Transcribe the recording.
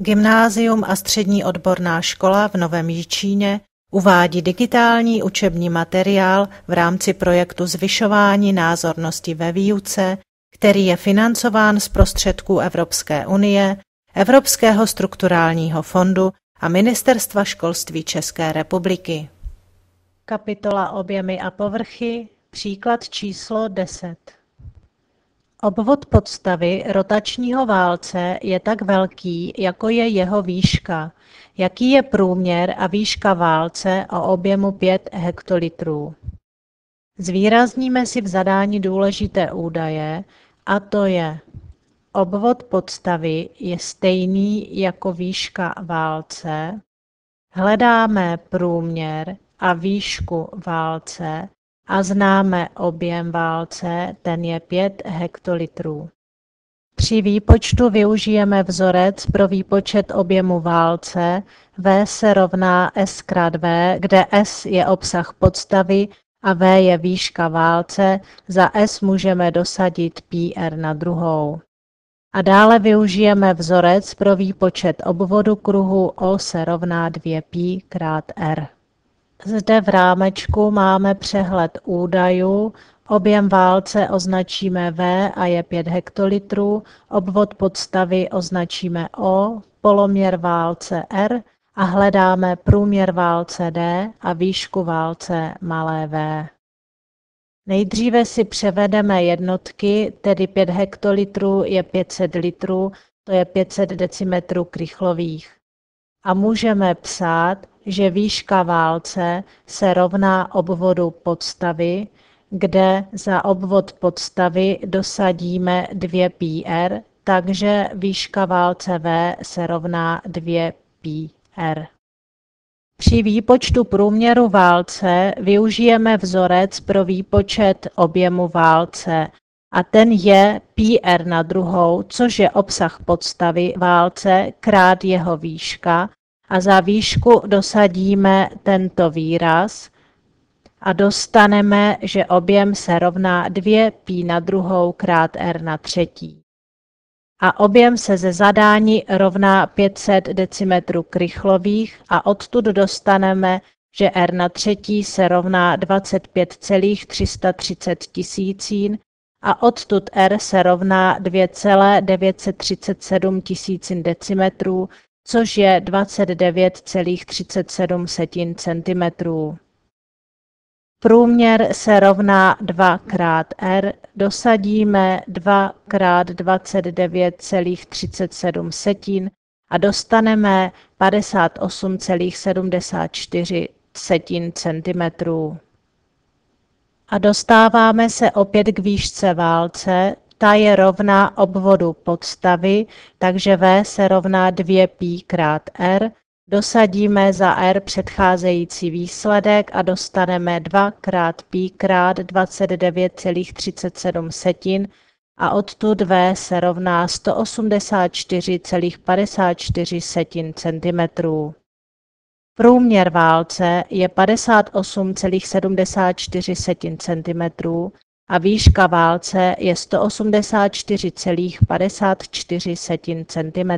Gymnázium a střední odborná škola v Novém Jičíně uvádí digitální učební materiál v rámci projektu Zvyšování názornosti ve výuce, který je financován z prostředků Evropské unie, Evropského strukturálního fondu a Ministerstva školství České republiky. Kapitola Objemy a povrchy, příklad číslo 10. Obvod podstavy rotačního válce je tak velký, jako je jeho výška. Jaký je průměr a výška válce o objemu 5 hektolitrů? Zvýrazníme si v zadání důležité údaje, a to je obvod podstavy je stejný jako výška válce, hledáme průměr a výšku válce a známe objem válce, ten je 5 hektolitrů. Při výpočtu využijeme vzorec pro výpočet objemu válce V se rovná S krát V, kde S je obsah podstavy a V je výška válce, za S můžeme dosadit πr na druhou. A dále využijeme vzorec pro výpočet obvodu kruhu O se rovná 2π krát R. Zde v rámečku máme přehled údajů, objem válce označíme V a je 5 hektolitrů, obvod podstavy označíme O, poloměr válce R a hledáme průměr válce D a výšku válce malé v. Nejdříve si převedeme jednotky, tedy 5 hektolitrů je 500 litrů, to je 500 decimetrů krychlových. A můžeme psát, že výška válce se rovná obvodu podstavy, kde za obvod podstavy dosadíme 2 πr, takže výška válce V se rovná 2 πr. Při výpočtu průměru válce využijeme vzorec pro výpočet objemu válce a ten je πr na druhou, což je obsah podstavy válce krát jeho výška a za výšku dosadíme tento výraz a dostaneme, že objem se rovná 2 π na druhou krát r na třetí. A objem se ze zadání rovná 500 decimetrů krychlových a odtud dostaneme, že r na třetí se rovná 25,330 tisícín a odtud r se rovná 2,937 tisícin decimetrů, což je 29,37 cm. Průměr se rovná 2 krát r, dosadíme 2 krát 29,37 setin a dostaneme 58,74 setin cm. A dostáváme se opět k výšce válce, ta je rovná obvodu podstavy, takže V se rovná 2 π krát R. Dosadíme za R předcházející výsledek a dostaneme 2 krát π krát 29,37 setin a odtud V se rovná 184,54 setin centimetrů. Průměr válce je 58,74 setin centimetrů a výška válce je 184,54 cm.